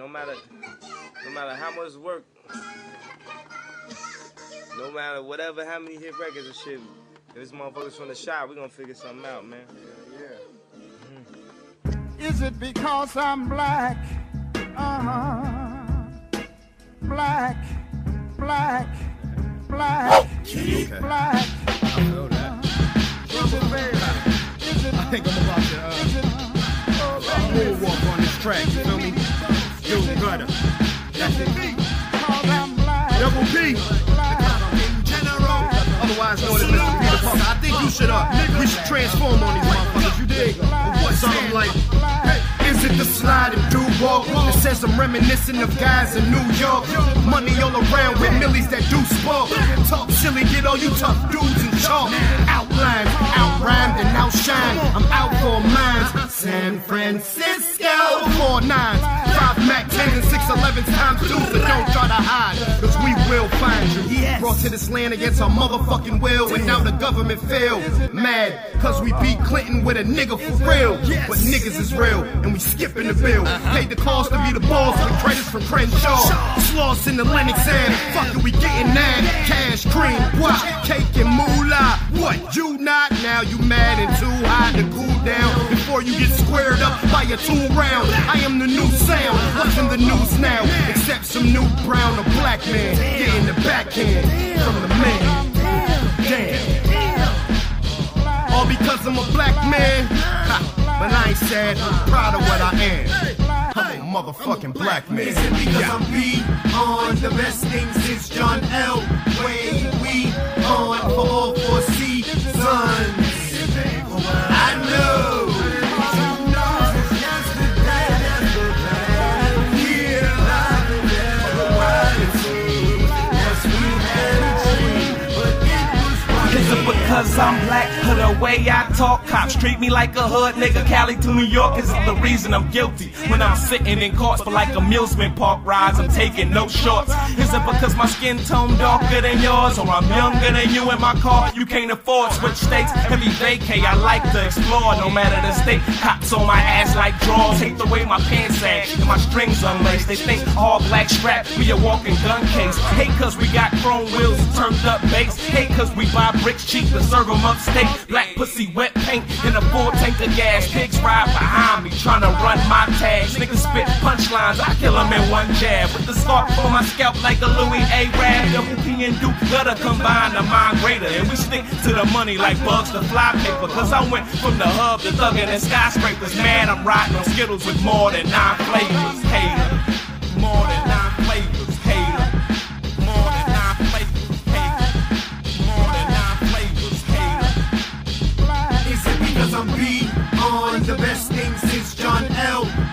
no matter, no matter how much work, no matter whatever, how many hit records and shit. If this motherfuckers from the shop, we gonna figure something out, man. Is it because I'm black? Uh-huh. Black, black, black, black. I know that. Is it, is it, I think I'm about to uh, is it, oh, baby, moonwalk on this track. Double P. black, Otherwise known. I think you should uh, we should transform on these motherfuckers. You dig? Something like. Is it the slide and do walk that says I'm reminiscent of guys in New York? Money all around with millies that do sport. Talk silly, get all you tough dudes in chalk. Outline, outrhymed and outshine. I'm Brought to this land against our motherfucking will, and now the government failed. Mad, cause we beat Clinton with a nigga for real. But niggas is real, and we skipping the bill. Paid the cost to be the boss with credits from Crenshaw. Sloss in the Lennox and fuck it, we getting that. Cash, cream, what? Cake and moolah. What? You not? Now you mad and too hot to cool down before you get squared up by a two round. I am the new sound. What's in the news now? Except some new brown or black man getting the backhand man. But I ain't sad. I'm proud of what I am. I'm a motherfucking black man. Is it because I'm B on the best things since John L. it because I'm black or the way I talk? Cops treat me like a hood nigga. Cali to New York is the reason I'm guilty. When I'm sitting in courts for like amusement park rides, I'm taking no shorts. Is it because my skin tone darker than yours? Or I'm younger than you in my car? You can't afford switch states. Heavy vacay, I like to explore no matter the state. Cops on my ass like drawers. Take the way my pants sag and my strings unlaced. They think all black strap, we a walking gun case. Hate cause we got chrome wheels turned up bass. Hate cause we buy bricks cheap and serve them upstate. Black pussy, wet paint, in a full tank of gas. Pigs ride behind me, trying to run my tags. Niggas spit punchlines, I kill them in one jab. With the scarf on my scalp like a Louis A-Rab. Double P and Duke Gutta combine to mind greater. And we stick to the money like bugs to fly paper. Cause I went from the hub to thuggin' and skyscrapers. Man, I'm riding on Skittles with more than nine flavors. Haters. I'm on the best thing since John L.